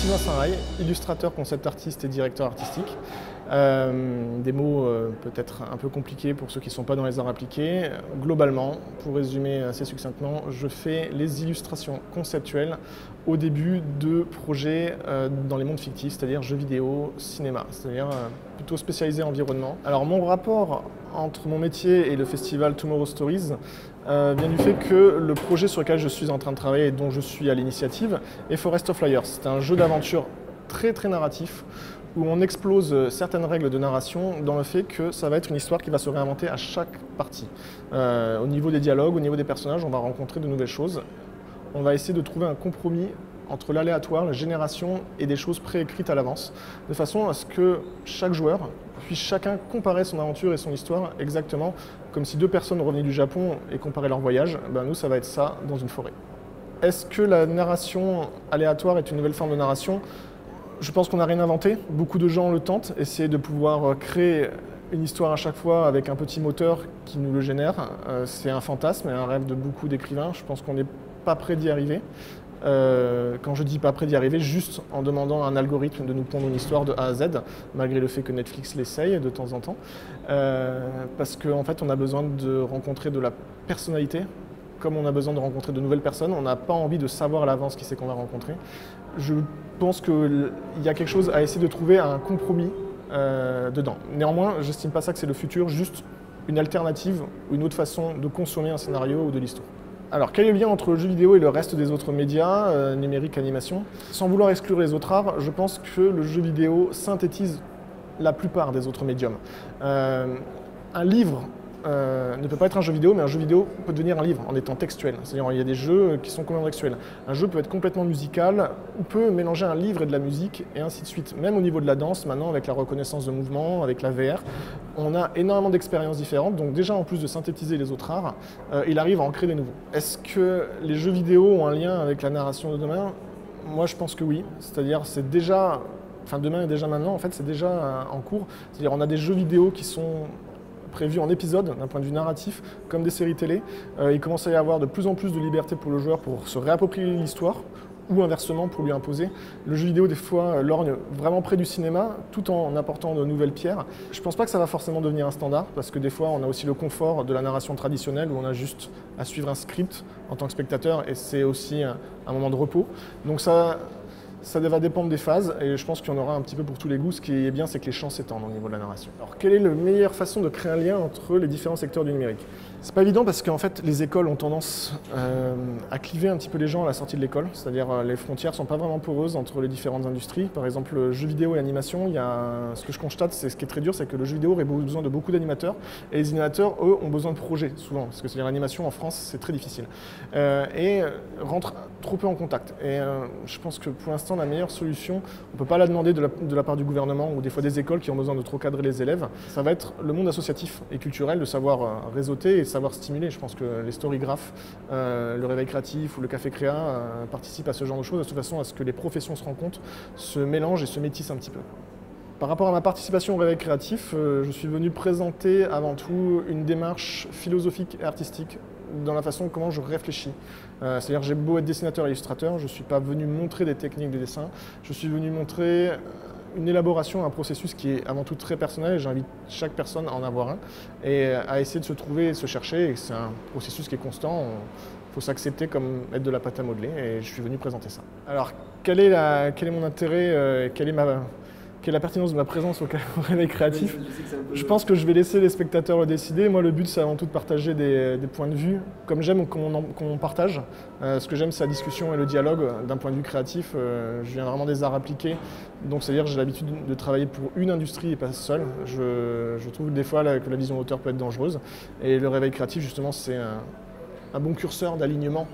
Sylvain Saint-Rail, illustrateur, concept artiste et directeur artistique. Euh, des mots euh, peut-être un peu compliqués pour ceux qui ne sont pas dans les arts appliqués. Globalement, pour résumer assez succinctement, je fais les illustrations conceptuelles au début de projets euh, dans les mondes fictifs, c'est-à-dire jeux vidéo, cinéma, c'est-à-dire plutôt spécialisé environnement. Alors mon rapport entre mon métier et le festival Tomorrow Stories vient du fait que le projet sur lequel je suis en train de travailler et dont je suis à l'initiative est Forest of Liars. C'est un jeu d'aventure très très narratif où on explose euh, certaines règles de narration dans le fait que ça va être une histoire qui va se réinventer à chaque partie. Euh, au niveau des dialogues, au niveau des personnages, on va rencontrer de nouvelles choses. On va essayer de trouver un compromis entre l'aléatoire, la génération et des choses préécrites à l'avance, de façon à ce que chaque joueur puisse chacun comparer son aventure et son histoire exactement comme si deux personnes revenaient du Japon et comparaient leur voyage. Ben nous, ça va être ça dans une forêt. Est-ce que la narration aléatoire est une nouvelle forme de narration? Je pense qu'on n'a rien inventé. Beaucoup de gens le tentent, essayer de pouvoir euh, créer une histoire à chaque fois avec un petit moteur qui nous le génère. Euh, c'est un fantasme et un rêve de beaucoup d'écrivains. Je pense qu'on n'est pas prêt d'y arriver. Euh, quand je dis pas prêt d'y arriver, juste en demandant à un algorithme de nous pondre une histoire de A à Z, malgré le fait que Netflix l'essaye de temps en temps, parce qu'en fait on a besoin de rencontrer de la personnalité, comme on a besoin de rencontrer de nouvelles personnes, on n'a pas envie de savoir à l'avance qui c'est qu'on va rencontrer. Je pense qu'il y a quelque chose à essayer de trouver un compromis euh, dedans. Néanmoins, j'estime pas ça que c'est le futur, juste une alternative ou une autre façon de consommer un scénario ou de l'histoire. Alors, quel est le lien entre le jeu vidéo et le reste des autres médias, euh, numérique, animation? Sans vouloir exclure les autres arts, je pense que le jeu vidéo synthétise la plupart des autres médiums. Euh, un livre euh, ne peut pas être un jeu vidéo, mais un jeu vidéo peut devenir un livre en étant textuel. C'est-à-dire il y a des jeux qui sont complètement textuels. Un jeu peut être complètement musical ou peut mélanger un livre et de la musique et ainsi de suite. Même au niveau de la danse, maintenant avec la reconnaissance de mouvement, avec la VR, on a énormément d'expériences différentes. Donc déjà en plus de synthétiser les autres arts, euh, il arrive à en créer des nouveaux. Est-ce que les jeux vidéo ont un lien avec la narration de demain? Moi je pense que oui. C'est-à-dire c'est déjà enfin demain et déjà maintenant, en fait, c'est déjà en cours. C'est-à-dire on a des jeux vidéo qui sont prévu en épisode d'un point de vue narratif, comme des séries télé. Euh, il commence à y avoir de plus en plus de liberté pour le joueur pour se réapproprier l'histoire ou inversement pour lui imposer. Le jeu vidéo, des fois, euh, lorgne vraiment près du cinéma, tout en apportant de nouvelles pierres. Je ne pense pas que ça va forcément devenir un standard, parce que des fois, on a aussi le confort de la narration traditionnelle, où on a juste à suivre un script en tant que spectateur, et c'est aussi un, un moment de repos. Donc ça, ça va dépendre des phases et je pense qu'il y en aura un petit peu pour tous les goûts. Ce qui est bien, c'est que les champs s'étendent au niveau de la narration. Alors, quelle est la meilleure façon de créer un lien entre les différents secteurs du numérique? C'est pas évident parce qu'en fait, les écoles ont tendance euh, à cliver un petit peu les gens à la sortie de l'école. C'est-à-dire, euh, les frontières sont pas vraiment poreuses entre les différentes industries. Par exemple, le jeu vidéo et animation, il y a ce que je constate, c'est ce qui est très dur, c'est que le jeu vidéo aurait besoin de beaucoup d'animateurs et les animateurs, eux, ont besoin de projets souvent. Parce que c'est l'animation en France, c'est très difficile. Euh, et rentrent trop peu en contact. Et je pense que pour l'instant, la meilleure solution, on ne peut pas la demander de la, part du gouvernement ou des fois des écoles qui ont besoin de trop cadrer les élèves. Ça va être le monde associatif et culturel de savoir euh, réseauter et savoir stimuler. Je pense que les storygraphes, euh, le réveil créatif ou le café créa euh, participent à ce genre de choses, de toute façon à ce que les professions se rencontrent, se mélangent et se métissent un petit peu. Par rapport à ma participation au réveil créatif, je suis venu présenter avant tout une démarche philosophique et artistique dans la façon comment je réfléchis. Euh, c'est-à-dire j'ai beau être dessinateur et illustrateur, je ne suis pas venu montrer des techniques de dessin, je suis venu montrer une élaboration, un processus qui est avant tout très personnel j'invite chaque personne à en avoir un et à essayer de se trouver et de se chercher. C'est un processus qui est constant. Il faut s'accepter comme être de la pâte à modeler et je suis venu présenter ça. Alors, quel est, quel est mon intérêt, euh, quelle est ma, quelle est la pertinence de ma présence au réveil créatif. Je pense que je vais laisser les spectateurs le décider. Moi, le but, c'est avant tout de partager des, points de vue, comme j'aime qu'on partage. Euh, ce que j'aime, c'est la discussion et le dialogue d'un point de vue créatif. Euh, je viens vraiment des arts appliqués, donc c'est-à-dire j'ai l'habitude de travailler pour une industrie et pas seule. Je, trouve que des fois que la vision auteur peut être dangereuse. Et le réveil créatif, justement, c'est un, un bon curseur d'alignement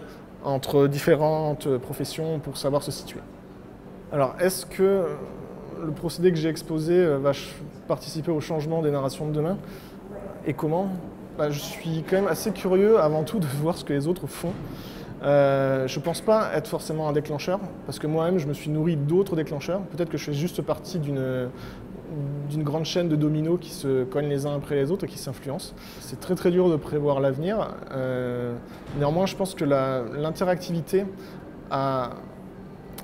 entre différentes professions pour savoir se situer. Alors, est-ce que le procédé que j'ai exposé euh, va participer au changement des narrations de demain. Et comment? Bah, Je suis quand même assez curieux avant tout de voir ce que les autres font. Euh, je ne pense pas être forcément un déclencheur, parce que moi-même je me suis nourri d'autres déclencheurs. Peut-être que je fais juste partie d'une grande chaîne de dominos qui se cognent les uns après les autres et qui s'influencent. C'est très très dur de prévoir l'avenir. Euh, néanmoins, je pense que l'interactivité a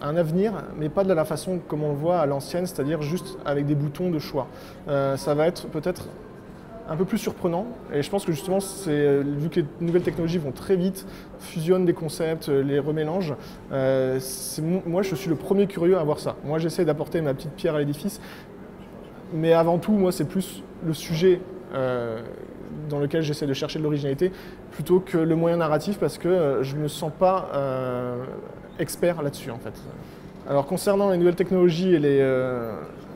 un avenir, mais pas de la façon comme on le voit à l'ancienne, c'est-à-dire juste avec des boutons de choix. Euh, ça va être peut-être un peu plus surprenant. Et je pense que justement, vu que les nouvelles technologies vont très vite, fusionnent des concepts, les remélangent, euh, moi je suis le premier curieux à voir ça. Moi j'essaie d'apporter ma petite pierre à l'édifice, mais avant tout, moi c'est plus le sujet euh, dans lequel j'essaie de chercher de l'originalité plutôt que le moyen narratif parce que euh, je ne me sens pas expert là-dessus en fait. Alors concernant les nouvelles technologies et les,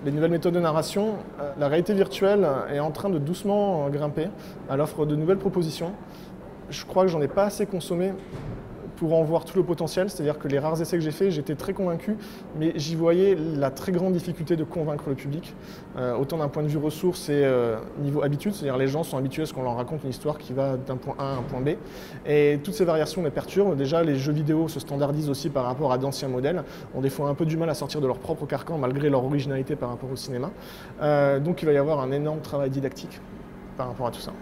les nouvelles méthodes de narration, euh, la réalité virtuelle est en train de doucement grimper à l'offre de nouvelles propositions. Je crois que j'en ai pas assez consommé pour en voir tout le potentiel, c'est-à-dire que les rares essais que j'ai faits, j'étais très convaincu, mais j'y voyais la très grande difficulté de convaincre le public, euh, autant d'un point de vue ressources et euh, niveau habitude, c'est-à-dire les gens sont habitués à ce qu'on leur raconte une histoire qui va d'un point A à un point B, et toutes ces variations les perturbent. Déjà, les jeux vidéo se standardisent aussi par rapport à d'anciens modèles, ont des fois un peu du mal à sortir de leur propre carcan malgré leur originalité par rapport au cinéma. Euh, donc il va y avoir un énorme travail didactique par rapport à tout ça.